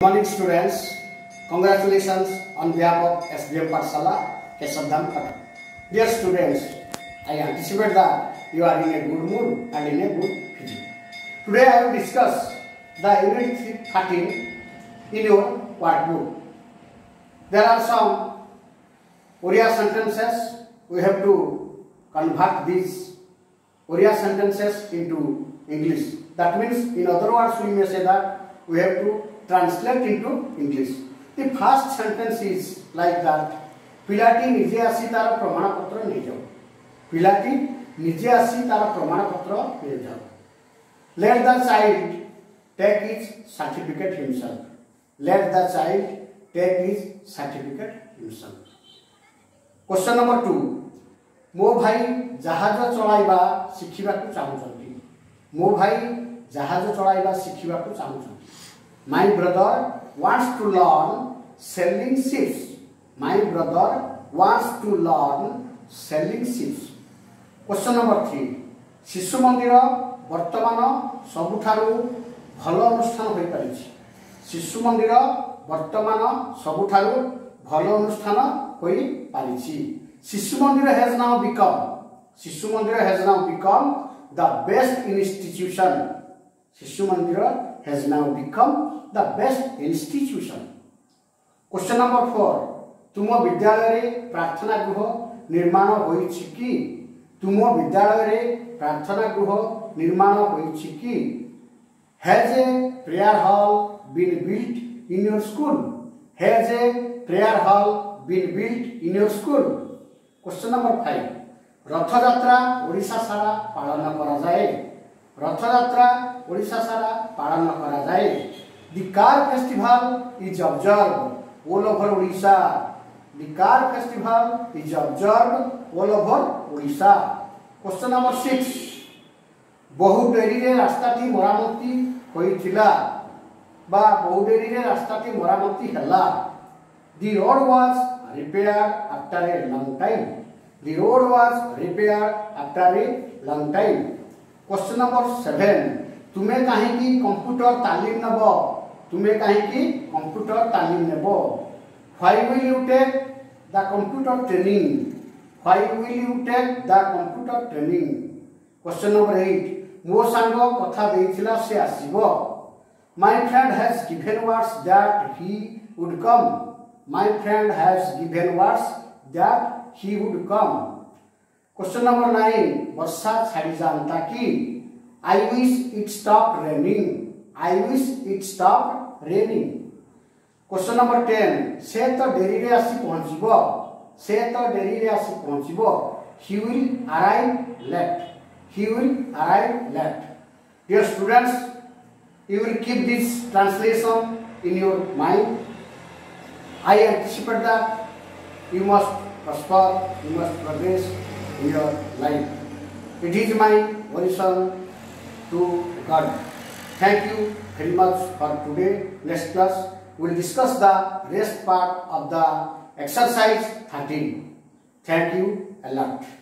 Morning students, congratulations on behalf of SBM Parsala, Kesavdam Patel. Dear students, I anticipate that you are in a good mood and in a good feeling. Today I will discuss the unit 13 in your workbook. There are some Oriya sentences. We have to convert these Oriya sentences into English. That means, in other words, we may say that we have to translate into English. The first sentence is like that. ପିଲାଟି ନିଜେ ଆସି ତାର ପ୍ରମାଣପତ୍ର ନେଇଯାଉ ପିଲାଟି ନିଜେ ଆସି ତାର ପ୍ରମାଣପତ୍ର ନେଇଯାଉ let the child take his certificate himself let the child take his certificate himself question number two ମୋ ଭାଇ ଜାହାଜ ଚଳାଇବା ଶିଖିବାକୁ ଚାହୁଁଛନ୍ତି ମୋ ଭାଇ ଜାହାଜ ଚଳାଇବା ଶିଖିବାକୁ ଚାହୁଁଛନ୍ତି My brother wants to learn selling ships. My brother wants to learn selling ships. Question number three. ଶିଶୁ ମନ୍ଦିର ବର୍ତ୍ତମାନ ସବୁଠାରୁ ଭଲ ଅନୁଷ୍ଠାନ ହୋଇପାରିଛି ଶିଶୁ ମନ୍ଦିର ବର୍ତ୍ତମାନ ସବୁଠାରୁ ଭଲ ଅନୁଷ୍ଠାନ ହୋଇପାରିଛି ଶିଶୁ Mandir hedge now become Shishu Mandir has now become the best institution Shishu Mandir has now become the best institution. Question number 4. ତୁମ ବିଦ୍ୟାଳୟରେ ପ୍ରାର୍ଥନା ଗୃହ ନିର୍ମାଣ ହୋଇଛି କି ତୁମ ବିଦ୍ୟାଳୟରେ ପ୍ରାର୍ଥନା ଗୃହ ନିର୍ମାଣ ହୋଇଛି କି has a prayer hall been built in your school has a prayer hall been built in your school question number five Rathyatra Odisha ସାରା ପାଳନ କରାଯାଏ रथजात्रा ओडा सारा पालन कराए the car festival is observe all over Odisha the car festival is observe all over Odisha question number six बहु डेरी रास्ता टी मराम बहु डेरी रास्ता टी मराम the road was repair after a long time the road was repair after a long time question number seven तुम्हें कहीं कंप्यूटर तालीम नब तुम्हें कहीं कंप्यूटर तालीम नेब why will you take the computer training why will you take the computer training question number eight मो सांग कथा देला से आसब my friend has given words that he would come my friend has given words that he would come Question number 9. Varsha chadi janta ki. I wish it stopped raining. I wish it stopped raining. Question number 10. Se to deri re asi pahunchi bo. Se He will arrive late. He will arrive late. Dear students, you will keep this translation in your mind. I anticipate that you must prosper, you must progress, in your life. It is my oration to God. Thank you very much for today. Next class, we will discuss the rest part of the exercise 13. Thank you a lot.